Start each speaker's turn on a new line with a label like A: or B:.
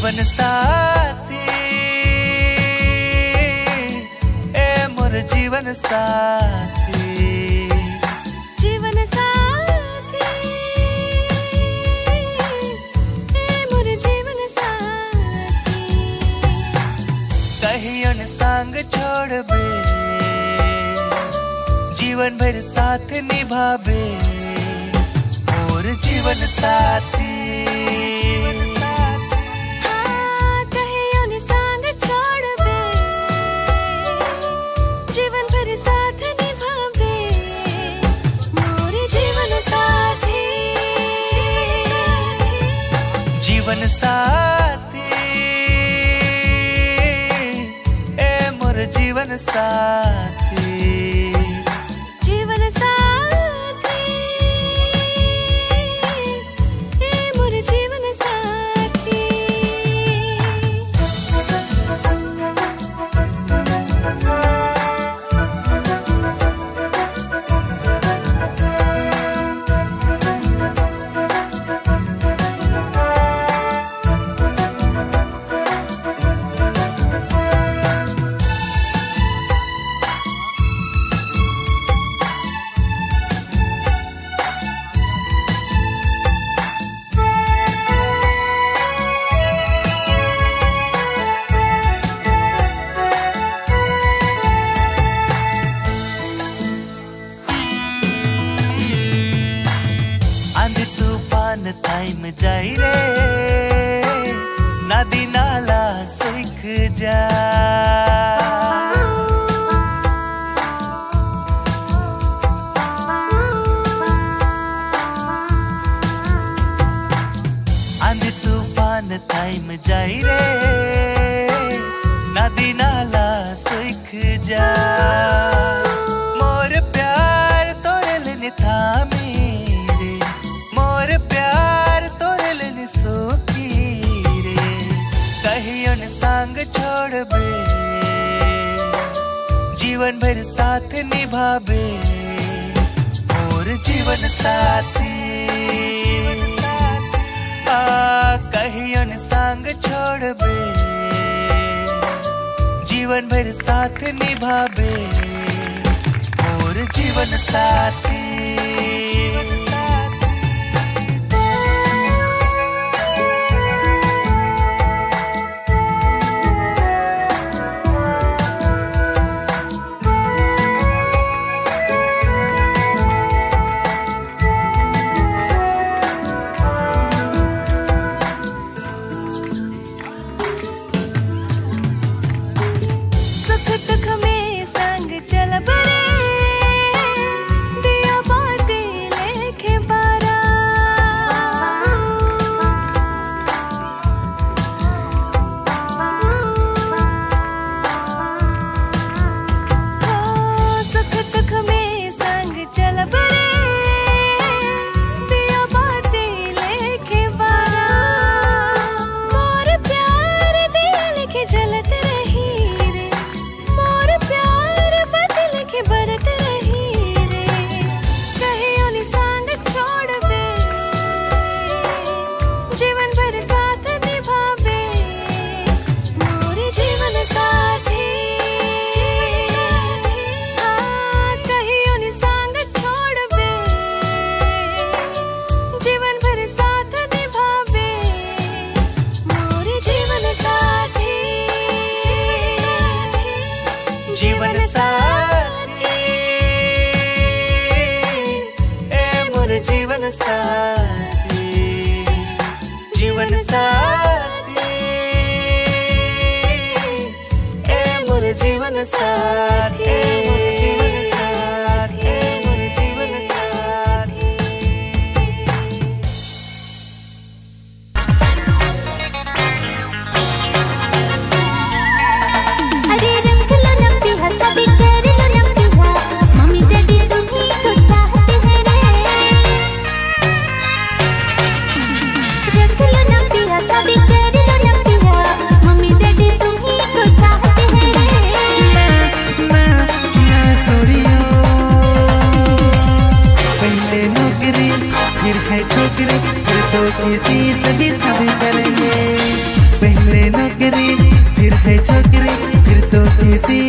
A: जीवन साथी
B: ए मोर जीवन साथी।
A: जीवन साथी। मोर जीवन साथी।
B: कहियो संग छोड़बे जीवन भर साथ निभाबे। मोर जीवन साथी।
A: साथी ए मोर जीवन साथी टाइम जाई रे नदी नाला सुख जा टाइम जाई रे नदी नाला सुख जा मोर प्यार तोरे लिए था न संग छोड़बे जीवन भर साथ निभाबे। मोर जीवन साथी। आ, कहियो न संग छोड़बे जीवन भर साथ निभाबे। मोर जीवन साथी।
B: जीवन भर साथ मोर जीवन साथी। हाँ, संग जीवन भर साथ मोर जीवन साथी।
A: जीवन साथी। ए मोर जीवन साथी। जीवन से भी सब करेंगे। पहले नौकरी फिर है छोकरी फिर तो किसी